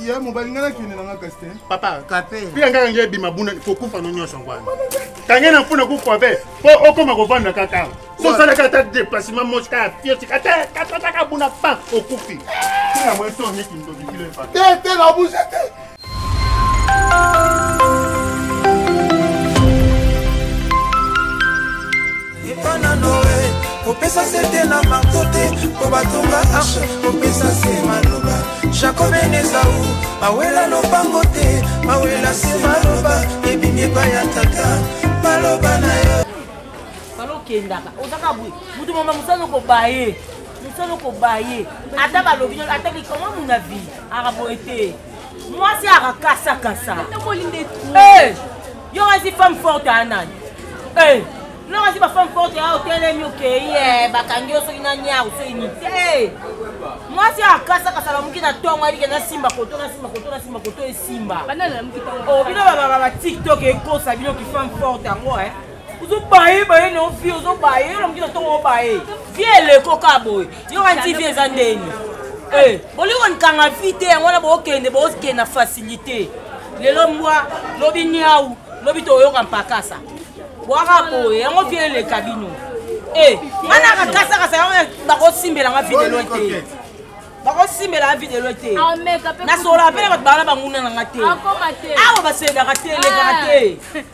ya mobali ngai nakende na nga kasi te papa kape mpe ya ngaka ngai ebima buna kokufa no nyonso yango wana kange na mpona kufa mpe mpo okoma kovanda kaka so osalaka ata déplacement mosi kaka fiosi katataka buna pan okufi te yango etongi kindoki kilo epa te te na bouge te epa na noe kopesa se te na marto te mpo batonga arche kopesa se maloba jacob enesau awela lopango te awela se maloba ebimi epai ya tata maloba na yo balokendaka ozaka bwe moto mama mosano kobaye mosano kobaye ata balobi ata likoma muna vie araboye te mwasi arakasakasa Yo wazi femme forte ya nani? Eh, yo wazi ba femme forte ya otelemi okei eh bakangi yo soki na nyau soki nini. Eh. Mwasi akasa kasala muki na tongo ayike na simba koto na simba koto na simba koto esimba. Bana na muki tongo. Oh bino ba ba ba TikTok ekosa bino ki femme forte yango eh. ozobaye baye na ofie ozobaye yo na mokili otongo obaye vie eleko ka boye yo wana tv eza ndeni eh, bolingi konikanga vi te yango wana bokende bokende na facilité lelo mbwa lobi niau lobi toyoka mpakasa bwaka boye yango vie eleka bino eh, ngai nakakasakasa yango bakosimbela nga videlo te bakosimbela nga videlo te nasola mpe na bato bana banguna na nga te awa basengaka te elekaka te ah.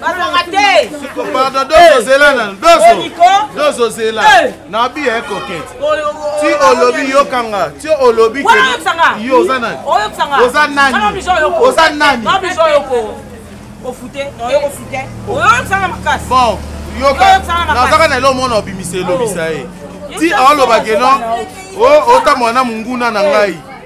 bazwaka te pardon doso eh. zela nanu doso doso zela eh. na bi ya coquette ti olobi yokanga ti olobi yo oza nani oza nani oza nani ofute oyo ofute oyo osanga makasi bon yoka nazaka na eloko mona obimisa elobisa ye ti aolobake no otambola na monguna na ngai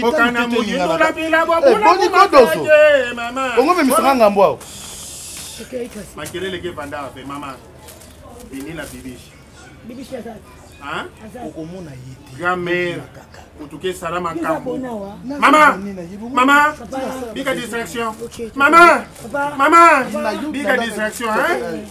kokana moyindola bilabo bongo memisaka ngambo ao makelele ke vandaka mpe mama bini na bibishi okomona ye grammaire otuki esala makambo mama mama bika distraction mama mama bika distraction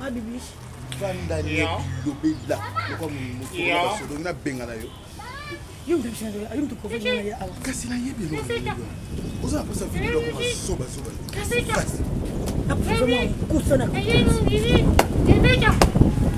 Ah, vanda lobela lokwa momososodo na benga na yo kasi nayebi oza na posa video loko masobasoba kasi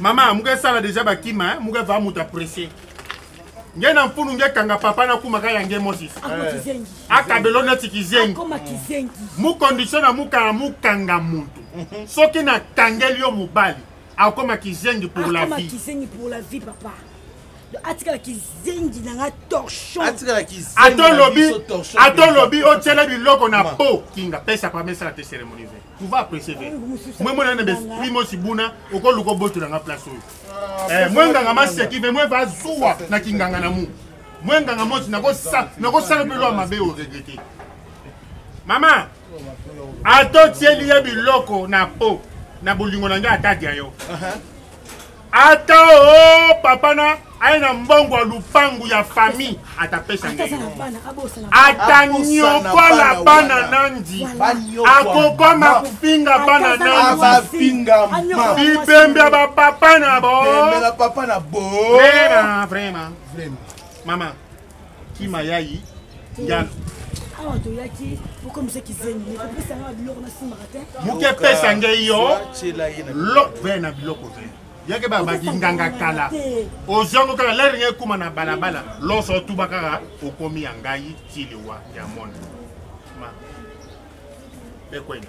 mama muke sala deja bakima eh? muke va mutu aprecie nge na mfunu nge kanga papa nakumaka ya nge moses eh. akabelo neti kizengi mukondisio na mukana mukanga muntu mhm. soki nakangeli yo mobali akoma kizengi pour la vie papa atikala kizengi na nga torchonatolobi otyela biloko na po kinga pesa pamesala te cérémonie pouvoir presse ve mwe mwana na besprit mosi buna okoluka obotola nga place oyo ah, eh, mwe nganga maseki ve mwe vazuwa na kinganga na mu mwe nganga mosi nakosala mpe lwa mabe oregrete mama atotieli ye biloko na po na bolingo na ngai atadya yo uh-huh. ata o papa na aye na mbongo ya lupangu ya famille atapesa ataniokola bana nandi akokoma kofinga bana nandibibembe ya bapapa na bo vraiment vraiment mama kima yayi njalo awa toyaki okomisa kizengi ekopesa nga biloko nasimbaka te moke epesa ngai yo lo ve na biloko ve yake babaki nganga kala ozongo kaka lere ngai ekuma na balabala loso otuba kaka okomi ya ngai tiliwa ya mona ekwenda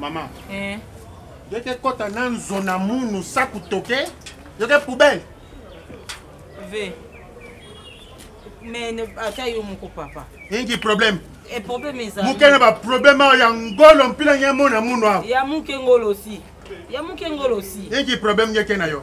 Maman. Eh. Yoke kota na nzona munu saku toke. Yoke poubelle. Ve. Mais ne ata yo moko papa. Ingi problème. Et eh, problème ezali. Muke na ba problème ya ngolo mpila ya mona munu. Ya muke ngolo aussi. Ya muke ngolo aussi. Ingi problème yeke na yo.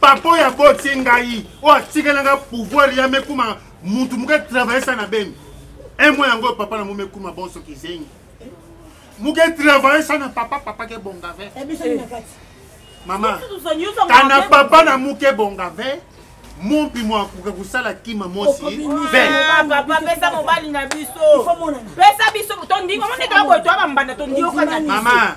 papa oyo aboti ngai oyo atikela ngai pouvoir ya mekuma mutu moke etravaillesa na beni emwa yango oyo papa nango mekuma bonso kizengi moke etravaillesa na papa papa ke bongave mama kana papa na moke bongave mompi mwakoka kosala kima mosi papa pesa mobali na biso pesa biso tondinga mone toya boye toya bambanda tondioka na biso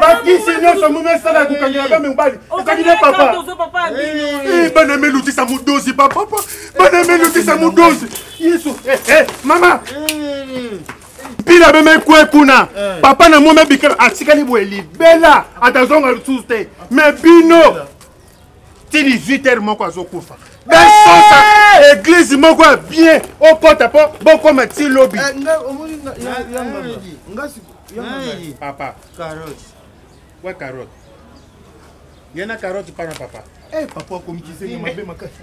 bakisi nyonso muna esala kokangela bame mobali ezali na papa bana melutisa modozi bapapa bana melutisa modozi yesu eh, eh, mama mpila meme ekwe kuna eh. papa na mome bikala atikali boye libela atazonga lisusu te me bino ti 18 heure moko azokufa besosa eglise moko ya bien okota mpo bokoma ti lobi papa we carotte ye na carotte pana papa eh, papa akomikisenge mabe makasi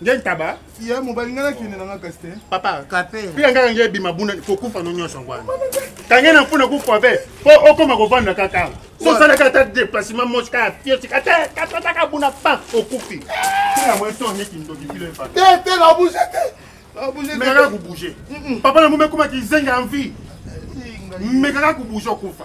nde ntaba ya mobali ngai nakende nanga kasi te papa pia ngaka ngai ebima buna kokufa no nyonso yango wana kange na mpona kufa be mpo okoma kovanda kaka awa so osalaka ata déplacement mosi kaka fiosi katataka buna pa okufi tina mwe to neti ndoki kilo epa te te na bouge te mekaka kobouge papa na momekomaki izenga envie mekaka kobouge okufa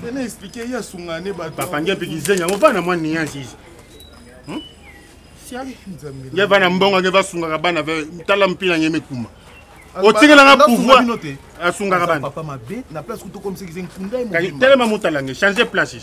tena explike ye asunga ne bato bapangi mpe kizengi yango bana mwa niansi izi hmm? ye bana mbongo ake basungaka bana tala mpila nye mikuma otikelanga pouvoir asungaka banatelema motalange change place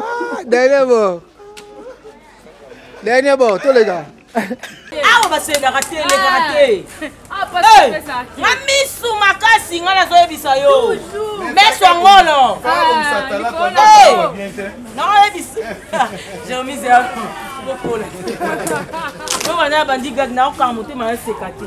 Ah, dernier mot. Dernier mot, tous les gars. awa basengaka te elekaka ah. te ah, eh, nga misu makasi nga nazoyebisa yo meso ya ngolo nakoyebisa jermise yakokola yo bana ya bandigadi nakokaa motema naseka te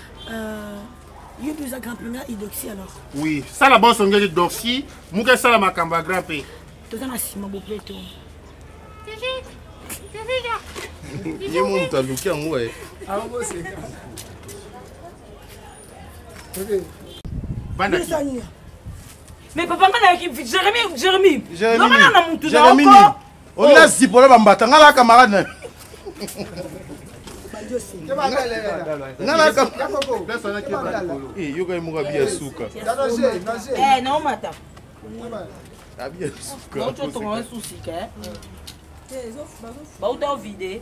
yo mpe oza grand mpe nga idoxi alors oui sala bonso ngeli doxi moke esala makambo ya grand mpe toza na nsima bopeto ye mo moto aluki yango e mais papa nga nayaki jérémi jérémi lomana na motu naoko omi na zipo na bambata ngai na camarade na yoka ye moko abiya suka abiya suka bauta ovide